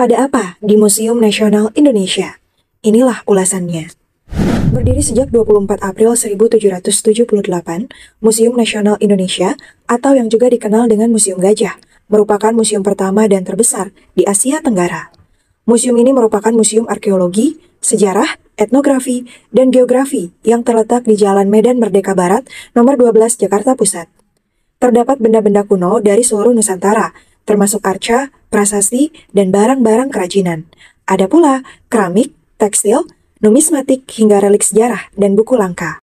Ada apa di Museum Nasional Indonesia? Inilah ulasannya. Berdiri sejak 24 April 1778, Museum Nasional Indonesia atau yang juga dikenal dengan Museum Gajah merupakan museum pertama dan terbesar di Asia Tenggara. Museum ini merupakan museum arkeologi, sejarah, etnografi, dan geografi yang terletak di Jalan Medan Merdeka Barat, nomor 12 Jakarta Pusat. Terdapat benda-benda kuno dari seluruh Nusantara, termasuk arca, prasasti, dan barang-barang kerajinan. Ada pula keramik, tekstil, numismatik hingga relik sejarah dan buku langka.